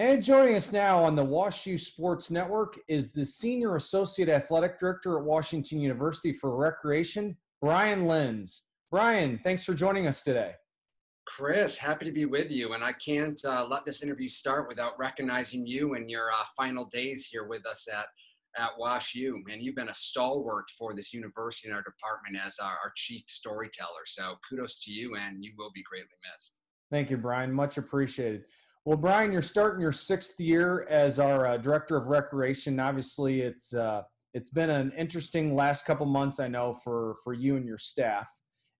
And joining us now on the WashU Sports Network is the Senior Associate Athletic Director at Washington University for Recreation, Bryan Lenz. Bryan, thanks for joining us today. Chris, happy to be with you. And I can't uh, let this interview start without recognizing you and your uh, final days here with us at, at WashU. Man, you've been a stalwart for this university and our department as our, our chief storyteller. So kudos to you, and you will be greatly missed. Thank you, Bryan. Much appreciated. Well, Bryan, you're starting your sixth year as our uh, director of recreation. Obviously, it's uh, it's been an interesting last couple months, I know, for for you and your staff.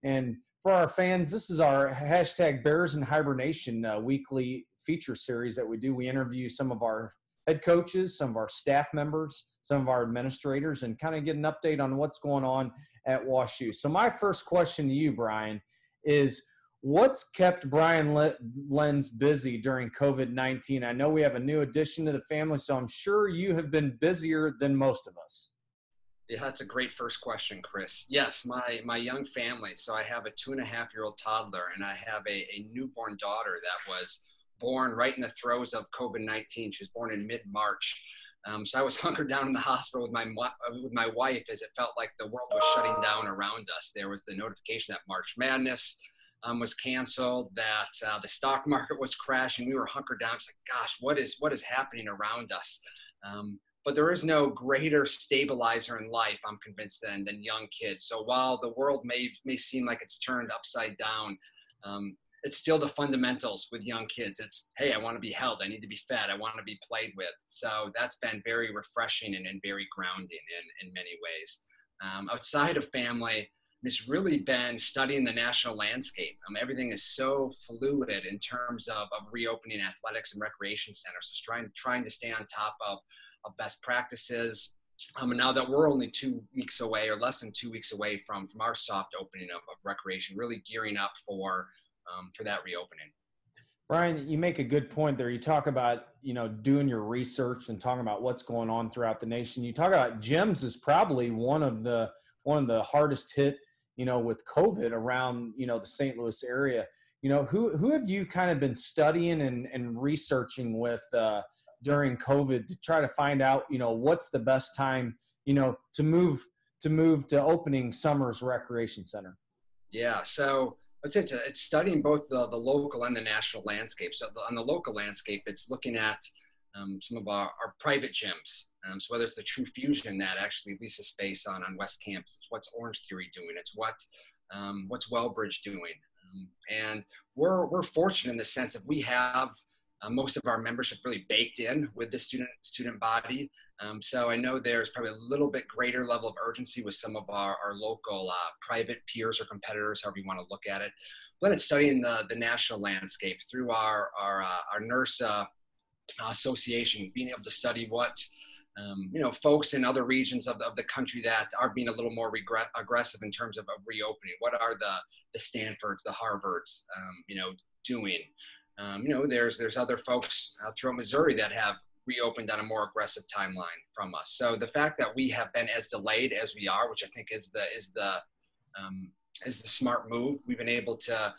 And for our fans, this is our hashtag Bears in Hibernation uh, weekly feature series that we do. We interview some of our head coaches, some of our staff members, some of our administrators, and kind of get an update on what's going on at WashU. So, my first question to you, Bryan, is What's kept Bryan Lenz busy during COVID 19? I know we have a new addition to the family, so I'm sure you have been busier than most of us. Yeah, that's a great first question, Chris. Yes, my my young family. So I have a two and a half year old toddler, and I have a, a newborn daughter that was born right in the throes of COVID nineteen. She was born in mid March. Um, so I was hunkered down in the hospital with my with my wife as it felt like the world was shutting down around us. There was the notification that March Madness um, was canceled, that uh, the stock market was crashing. We were hunkered down. It's like, gosh, what is what is happening around us? Um, but there is no greater stabilizer in life, I'm convinced, than than young kids. So while the world may may seem like it's turned upside down, um, it's still the fundamentals with young kids. It's hey, I want to be held, I need to be fed, I want to be played with. So that's been very refreshing and, and very grounding in in many ways. Um, outside of family it's really been studying the national landscape. Um, everything is so fluid in terms of, of reopening athletics and recreation centers. So trying trying to stay on top of, of best practices. Um, and now that we're only two weeks away, or less than two weeks away from from our soft opening of, of recreation, really gearing up for um, for that reopening. Bryan, you make a good point there. You talk about you know doing your research and talking about what's going on throughout the nation. You talk about gyms is probably one of the one of the hardest hit you know, with COVID around, you know, the St. Louis area. You know, who who have you kind of been studying and, and researching with uh, during COVID to try to find out, you know, what's the best time, you know, to move to move to opening Sumers Recreation Center? Yeah, so I'd say it's, it's studying both the, the local and the national landscape. So the, on the local landscape, it's looking at um, some of our, our private gyms. Um, so whether it's the TruFusion that actually leases space on on West Campus, it's what's Orange Theory doing, it's what um, what's Wellbridge doing, um, and we're we're fortunate in the sense that we have uh, most of our membership really baked in with the student student body. Um, so I know there's probably a little bit greater level of urgency with some of our, our local uh, private peers or competitors, however you want to look at it. But it's studying the, the national landscape through our, our, uh, our NIRSA association, being able to study what um, you know folks in other regions of the, of the country that are being a little more aggressive in terms of, of, reopening. What are the the Stanfords, the Harvards, um, you know, doing? Um, you know, there's there's other folks uh, throughout Missouri that have reopened on a more aggressive timeline from us. So the fact that we have been as delayed as we are, which I think is the is the um, is the smart move. We've been able to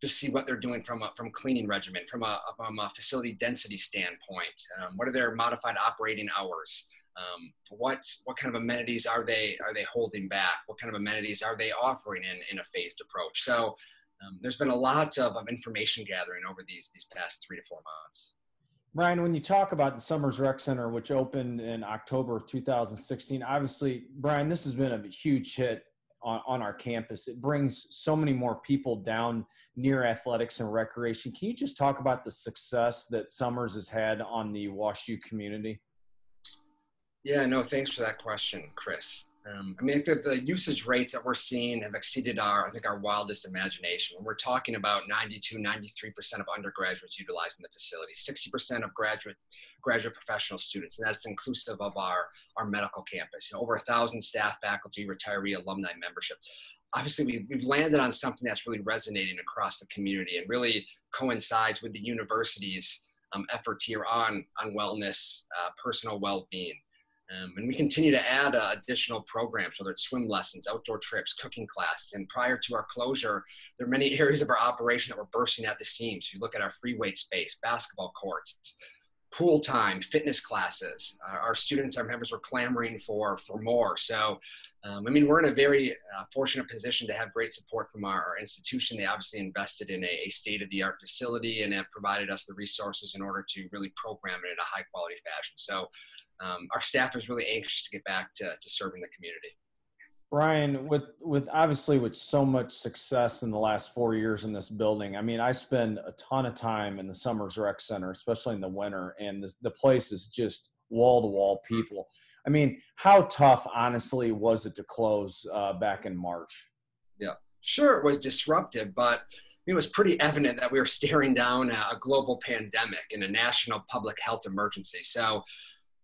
just see what they're doing from a from cleaning regimen, from a, from a facility density standpoint. Um, what are their modified operating hours? Um, what what kind of amenities are they are they holding back? What kind of amenities are they offering in, in a phased approach? So um, there's been a lot of, of information gathering over these these past three to four months. Bryan, when you talk about the Sumers Rec Center, which opened in October of 2016, obviously, Bryan, this has been a huge hit on, on our campus. It brings so many more people down near athletics and recreation. Can you just talk about the success that Sumers has had on the WashU community? Yeah, no, thanks for that question, Chris. Um, I mean, the, the, usage rates that we're seeing have exceeded our, I think, our wildest imagination. When we're talking about 92, 93% of undergraduates utilizing the facility, 60% of graduate, graduate professional students, and that's inclusive of our, our medical campus. You know, over a thousand staff, faculty, retiree, alumni membership. Obviously, we've, we've landed on something that's really resonating across the community and really coincides with the university's um, effort here on, on wellness, uh, personal well-being. Um, and we continue to add uh, additional programs, whether it's swim lessons, outdoor trips, cooking classes. And prior to our closure, there are many areas of our operation that were bursting at the seams. You look at our free weight space, basketball courts, pool time, fitness classes. Uh, our students, our members were clamoring for for more. So, um, I mean, we're in a very uh, fortunate position to have great support from our, our institution. They obviously invested in a, a state of the art facility and have provided us the resources in order to really program it in a high quality fashion. So, um, our staff is really anxious to get back to, to serving the community. Bryan, with with obviously with so much success in the last four years in this building, I mean, I spend a ton of time in the Sumers Rec Center, especially in the winter, and the, the place is just wall to wall people. I mean, how tough, honestly, was it to close uh, back in March? Yeah, sure, it was disruptive, but it was pretty evident that we were staring down a global pandemic and a national public health emergency. So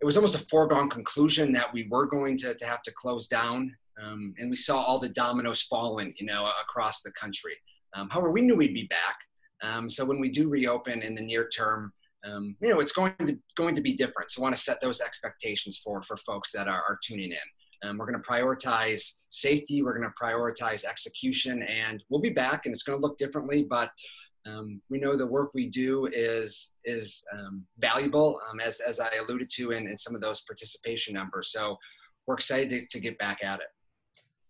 it was almost a foregone conclusion that we were going to, to have to close down um, and we saw all the dominoes falling, you know, across the country. Um, however, we knew we'd be back. Um, so when we do reopen in the near term, um, you know, it's going to going to be different. So I want to set those expectations for for folks that are, are tuning in. Um, we're going to prioritize safety. We're going to prioritize execution, and we'll be back. And it's going to look differently, but um, we know the work we do is is um, valuable, um, as as I alluded to in, in some of those participation numbers. So we're excited to, to get back at it.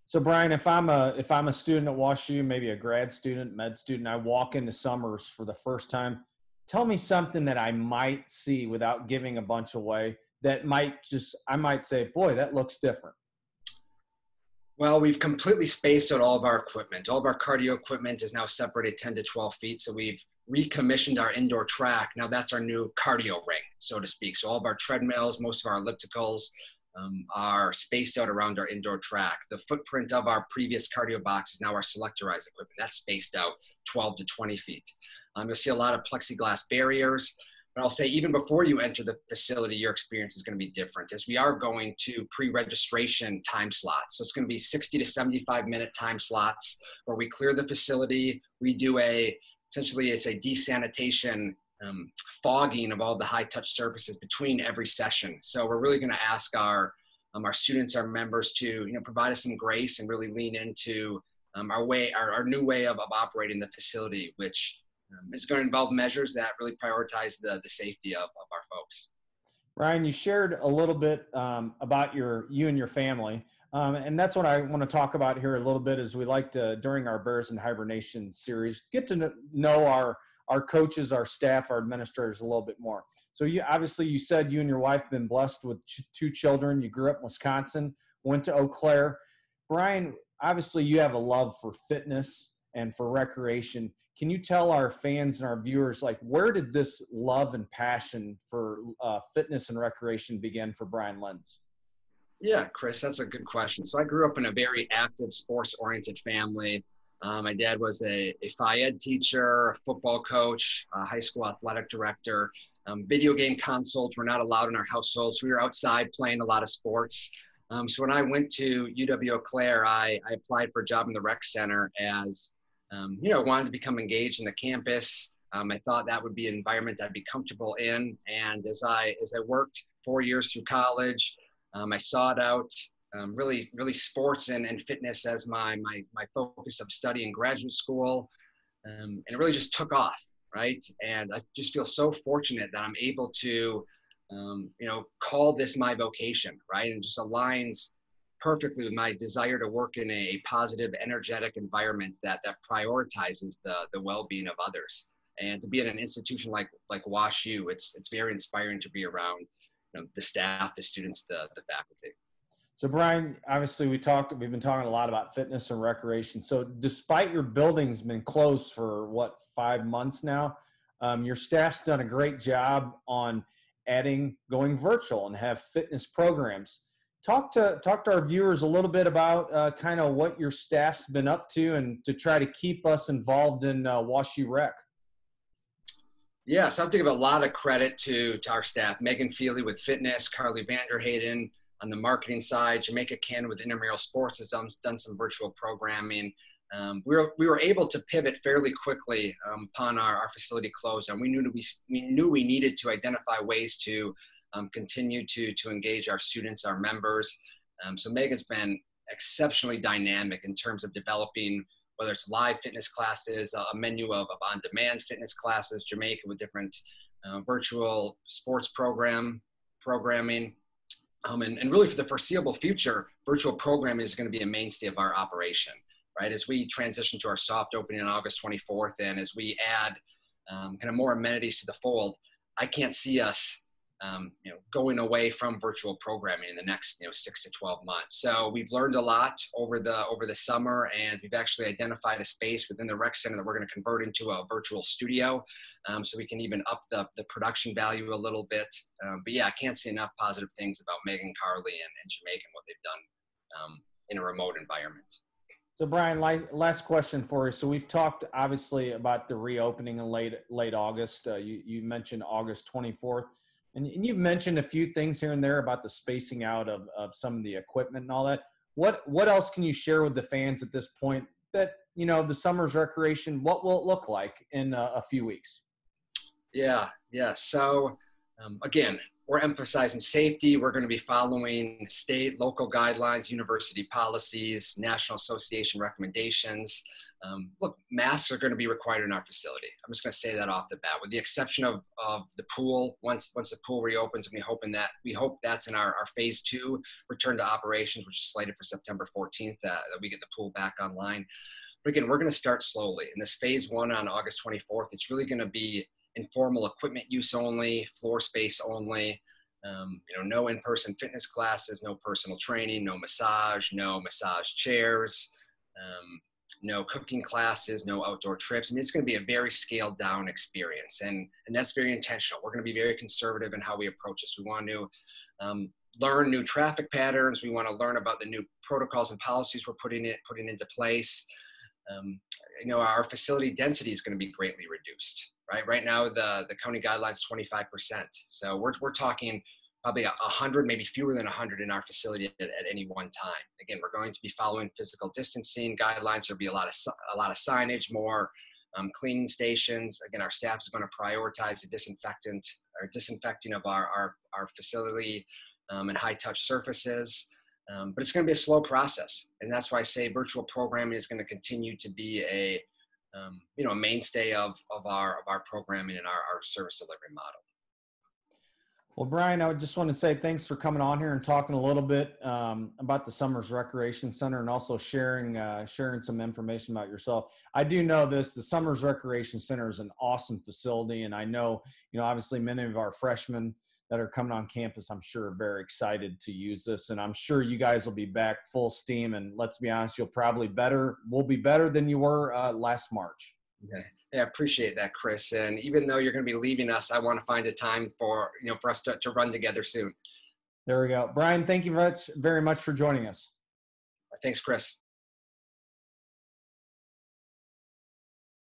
So Bryan, if I'm a if I'm a student at WashU, maybe a grad student, med student, I walk into Sumers for the first time. Tell me something that I might see without giving a bunch away that might just I might say, boy, that looks different. Well, we've completely spaced out all of our equipment. All of our cardio equipment is now separated 10 to 12 feet. So we've recommissioned our indoor track. Now that's our new cardio ring, so to speak. So all of our treadmills, most of our ellipticals, um, are spaced out around our indoor track. The footprint of our previous cardio box is now our selectorized equipment. That's spaced out 12 to 20 feet. Um, you'll see a lot of plexiglass barriers. But I'll say, even before you enter the facility, your experience is going to be different as we are going to pre registration time slots. So it's going to be 60 to 75 minute time slots where we clear the facility. We do a essentially, it's a desanitation um, fogging of all the high touch surfaces between every session. So we're really going to ask our um, our students, our members, to you know provide us some grace and really lean into um, our way, our, our new way of, of operating the facility, which um, is going to involve measures that really prioritize the the safety of, of our folks. Ryan, you shared a little bit um, about your you and your family. Um, and that's what I want to talk about here a little bit Is we like to during our Bears and Hibernation series get to know our our coaches, our staff, our administrators a little bit more. So you obviously you said you and your wife been blessed with ch- two children. You grew up in Wisconsin, went to Eau Claire. Bryan, obviously you have a love for fitness and for recreation. Can you tell our fans and our viewers like where did this love and passion for uh, fitness and recreation begin for Bryan Lenz? Yeah, Chris, that's a good question. So I grew up in a very active, sports-oriented family. Uh, my dad was a, a Phy Ed teacher, a football coach, a high school athletic director. Um, video game consoles were not allowed in our households. we were outside playing a lot of sports. Um, so when I went to UW Eau Claire, I, I applied for a job in the rec center as, um, you know, wanted to become engaged in the campus. Um, I thought that would be an environment I'd be comfortable in. And as I as I worked four years through college, um, I sought out um, really, really sports and, and fitness as my, my, my focus of study in graduate school. Um, and it really just took off, right? And I just feel so fortunate that I'm able to, um, you know, call this my vocation, right? And just aligns perfectly with my desire to work in a positive, energetic environment that, that prioritizes the, the well-being of others. And to be in an institution like, like WashU, it's, it's very inspiring to be around you know, the staff, the students, the, the faculty. So, Bryan, obviously, we talked. We've been talking a lot about fitness and recreation. So, despite your building's been closed for what five months now, um, your staff's done a great job on adding going virtual and have fitness programs. Talk to talk to our viewers a little bit about uh, kind of what your staff's been up to and to try to keep us involved in uh, WashU Rec. Yeah, so I'm giving a lot of credit to, to our staff. Megan Feely with fitness, Carly Vanderhayden, on the marketing side. Jamaica Cannon with Intramural Sports has done, done some virtual programming. Um, we, were, we were able to pivot fairly quickly um, upon our, our facility closed, and we knew we, we knew we needed to identify ways to um, continue to, to engage our students, our members. Um, so Megan's been exceptionally dynamic in terms of developing whether it's live fitness classes, a menu of, of on-demand fitness classes, Jamaica with different uh, virtual sports program programming. Um, and, and really for the foreseeable future, virtual programming is going to be a mainstay of our operation, right? As we transition to our soft opening on August 24th and as we add um, kind of more amenities to the fold, I can't see us um, you know, going away from virtual programming in the next, you know, six to 12 months. So we've learned a lot over the over the summer, and we've actually identified a space within the rec center that we're going to convert into a virtual studio, um, so we can even up the the production value a little bit. Um, but yeah, I can't say enough positive things about Megan Carley and, and Jamaica and what they've done um, in a remote environment. So Bryan, last question for you. So we've talked obviously about the reopening in late late August. Uh, you you mentioned August 24th. And, you've mentioned a few things here and there about the spacing out of, of some of the equipment and all that. What what else can you share with the fans at this point that you know the Sumers recreation? What will it look like in a, a few weeks? Yeah, yeah. So um, again, we're emphasizing safety. We're going to be following state, local guidelines, university policies, National Association recommendations. Um, look, masks are going to be required in our facility. I'm just going to say that off the bat, with the exception of, of the pool. Once once the pool reopens, and we hoping that we hope that's in our, our phase two return to operations, which is slated for September 14th, uh, that we get the pool back online. But again, we're going to start slowly. In this phase one on August 24th, it's really going to be informal equipment use only, floor space only. Um, you know, no in-person fitness classes, no personal training, no massage, no massage chairs. Um, no cooking classes, no outdoor trips. I mean, it's going to be a very scaled down experience, and and that's very intentional. We're going to be very conservative in how we approach this. We want to um, learn new traffic patterns. We want to learn about the new protocols and policies we're putting it putting into place. Um, you know, our facility density is going to be greatly reduced. Right, right now the the county guidelines 25%. So we're we're talking probably a hundred, maybe fewer than a hundred in our facility at, at, any one time. Again, we're going to be following physical distancing guidelines. There'll be a lot of a lot of signage, more um, cleaning stations. Again, our staff is going to prioritize the disinfectant or disinfecting of our our, our facility um, and high touch surfaces. Um, but it's going to be a slow process, and that's why I say virtual programming is going to continue to be a um, you know a mainstay of of our of our programming and our, our service delivery model. Well, Bryan, I would just want to say thanks for coming on here and talking a little bit um, about the Sumers Recreation Center and also sharing uh, sharing some information about yourself. I do know this: the Sumers Recreation Center is an awesome facility, and I know you know obviously many of our freshmen that are coming on campus, I'm sure, are very excited to use this, and I'm sure you guys will be back full steam. And let's be honest, you'll probably better will be better than you were uh, last March. Okay. Yeah, I appreciate that, Chris. And even though you're going to be leaving us, I want to find a time for you know for us to, to run together soon. There we go, Bryan. Thank you very much, very much for joining us. Thanks, Chris.